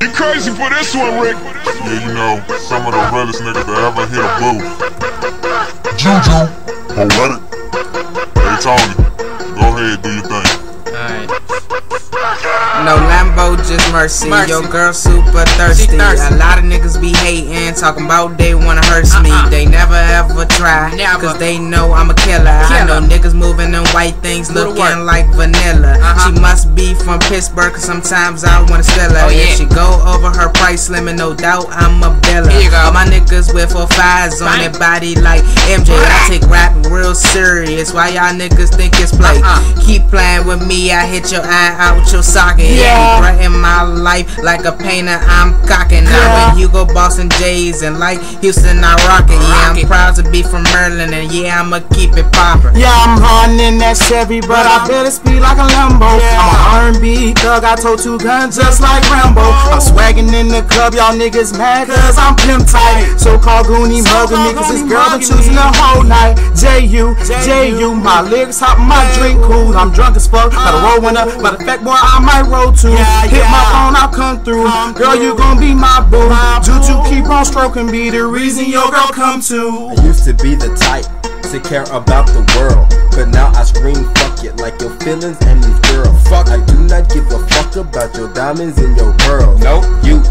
You crazy for this one, Rick. Yeah, you know, some of the realest niggas that ever hit a booth. Juju, poetic. Hey Tony, go ahead, do your thing. Alright. No Lambo, just mercy. Mercy. Your girl super thirsty. Thirsty. A lot of niggas be hating, talking about they wanna hurt me. Uh-uh. They never ever try, Never. cause they know I'm a killer. I know white things, looking like vanilla. Uh-huh. She must be from Pittsburgh, cause sometimes I wanna steal her. Oh, yeah. If she go over her price limit, no doubt I'm a biller. Here you go. All my niggas with four fives on Bang. their body like MJ. I take rap real serious. Why y'all niggas think it's play? Uh-uh. Keep playing with me, I hit your eye out with your socket. Yeah. Yeah. Threaten my life like a painter, I'm cocking. Yeah. Now with Hugo Boss and J's and like Houston, I rock it. Yeah, I'm proud to be from Maryland and yeah, I'ma keep it poppin'. Yeah, I'm hardin' in that Chevy, but I better speed like a Lambo. I'm a R&B thug, I told two guns just like Rambo. I'm swaggin' in the club, y'all niggas mad cause I'm pimp tight. So-called Goonie mugging me cause this girl been choosing the whole night. J.U., J.U., my lyrics hot, my drink cool. I'm drunk as fuck, gotta uh, roll one up. Matter of fact, boy, I might roll two. Hit my phone, I'll come through. Girl, you gon' be my boo. Juju keep on stroking, be the reason your girl come to. I used to be the type to care about the world, but now I scream fuck it like your feelings and these girls. Fuck, I do not give a fuck about your diamonds and your pearls. Nope. You,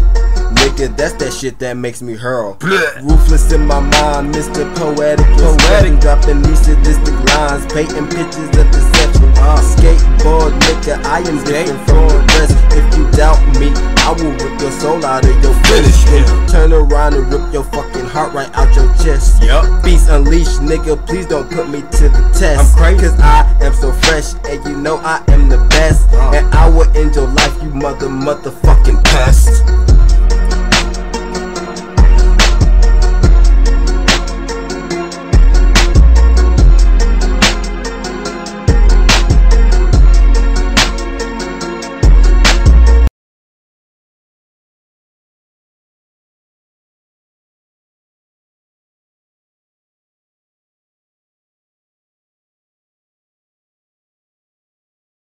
nigga, that's that shit that makes me hurl. Ruthless in my mind, Mr. Poetic, poetic, dropping these sadistic lines, painting pictures of deception. Uh, skateboard, nigga, I am different from the rest. If you doubt me, I will rip your soul out of your flesh. Then turn around and rip your fucking heart right out your chest. Yep. Beast unleashed, nigga, please don't put me to the test. I'm crazy. Cause I am so fresh, and you know I am the best. And I will end your life, you mother, motherfucking pest.